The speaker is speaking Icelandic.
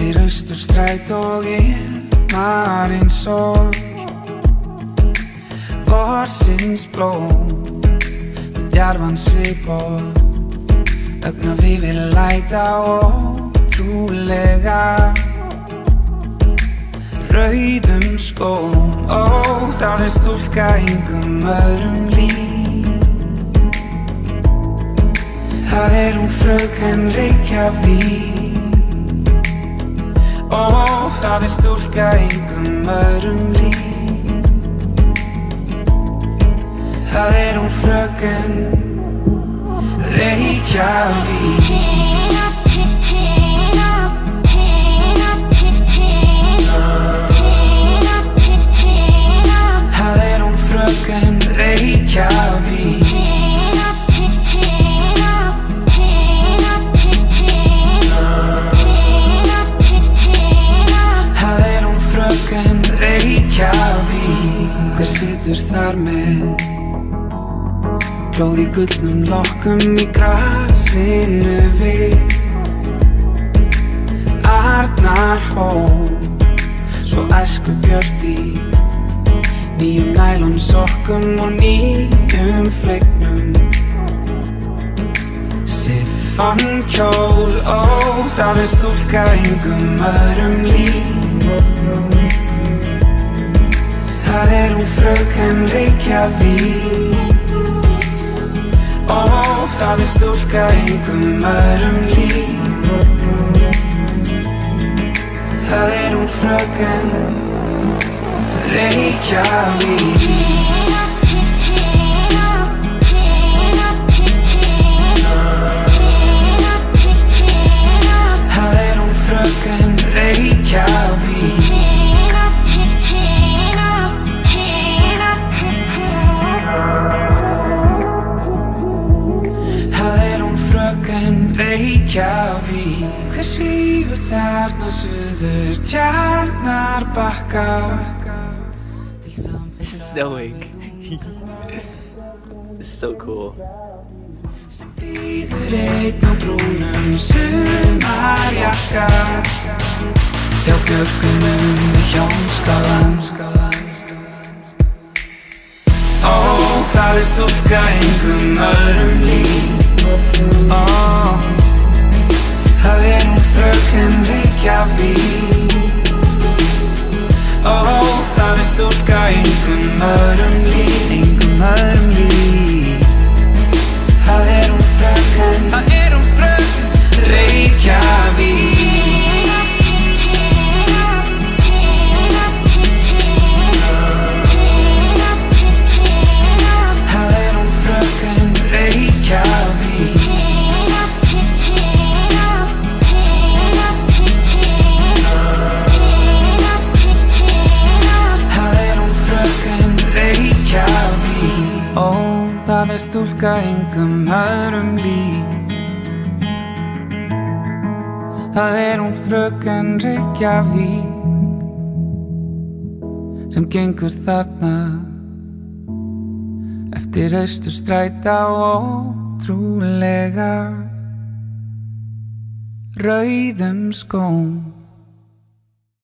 Eftir austur stræt og ymmar eins og Vorsins blóm Við djarfan svip og Ögna við vil læta ótrúlega Rauðum skóm Ó, það er stúlka yngum öðrum líf. Það er hún fröken Reykjavík það er stúlka yngum öðrum líf. Það er hún fröken Reykjavík Hver situr þar með Klóð í gullnum lokkum í grasinu við Arnar hó Svo æsku björn í Nýjum nælon sokkum og nýjum flegnum. Siffan kjól Ó, það er stúlka yngum öðrum líf hún fröken Reykjavík Ó, það er stúlka yngum öðrum líf. Það er hún fröken Reykjavík Hver svífur þarna suður tjarnar bakka It's snowing. this is so cool. sem býður einn á brúnum sumarjakka. Hjá björgunum í hjónskalan Ó, það er stúlka engum öðrum líf stúlka engum öðrum líf Það er hún fröken Reykjavík sem gengur þarna eftir austur stræta ótrúlega rauðum skóm